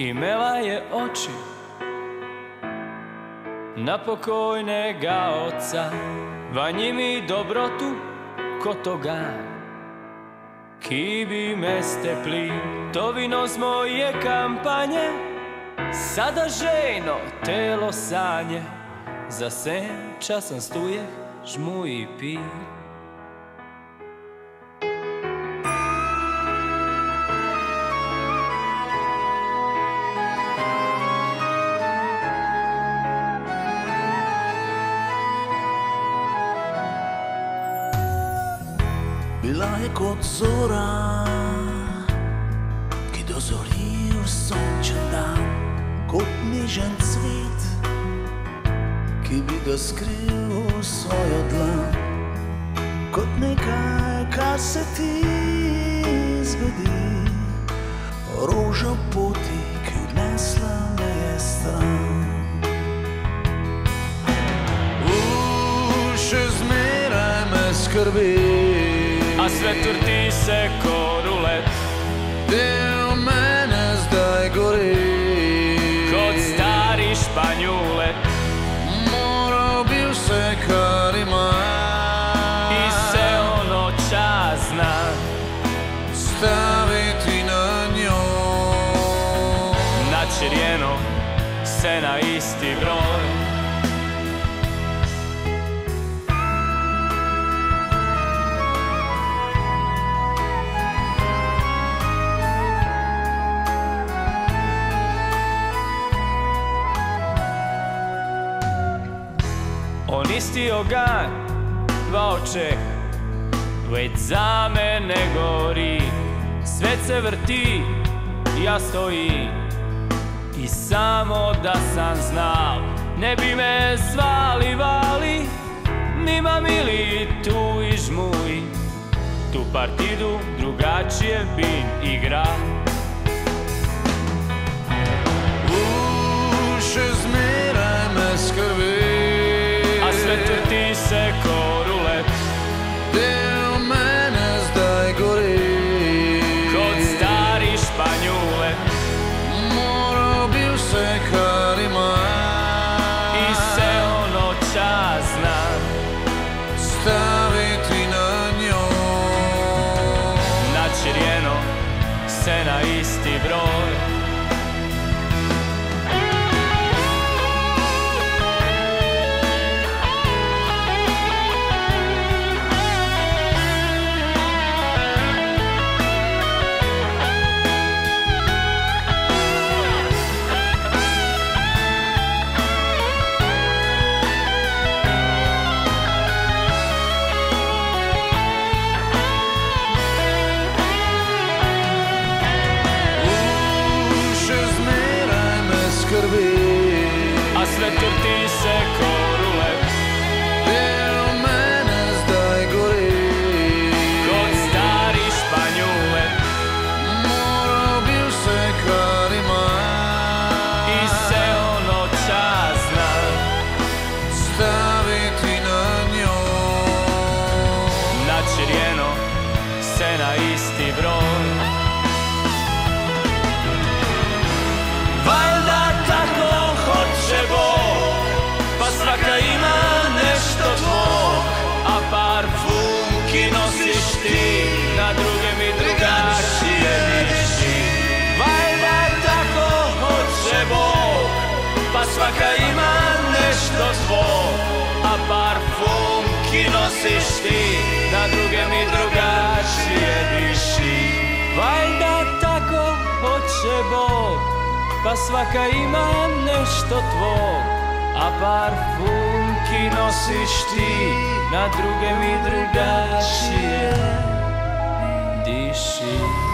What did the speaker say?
imela je oči na pokojnega oca, vanji mi dobrotu ko toga. Ki bi me stepli, to vino z moje kampanje, sada ženo telo sanje, za sen časan stuje žmu i pi. Bila je kot zora, ki dozori v sončen dan, kot nežen cvet, ki bi ga skril v svojo dlan, kot nekaj, kar se ti zgodi, roža poti, ki odnesla me je stran. Uh, še zmeraj me skrbi. A sve vrti se ko rulet Del mene zdaj gori. Kod stari španjulet Moral bi vse kar ima. I se ono časna Staviti na njo. Načerjeno se na isti broj isti ogan, dva očeh, već za mene gori. Svet se vrti, ja stojim I samo da sam znao, ne bi me zvali vali Nima mili tu i žmuj. Tu partidu drugačije bi igra A sve vrti se ko rulet Del mene zdaj gori. Kod stari španjule. Moral bi vse kar ima. I se ono časna Staviti na njo. Načerjeno se na isti broj na isti broj Valjda tako hoće Bog Pa svaka ima nešto tvog A parfum nosiš ti Na druge mi drugačije diši Valjda tako hoće Bog Pa svaka ima nešto tvog A parfum ki nosiš ti Na druge mi drugačije Valjda tako hoće Bog pa svaka ima nešto tvog. A parfum ki nosiš ti Na druge mi drugačije Diši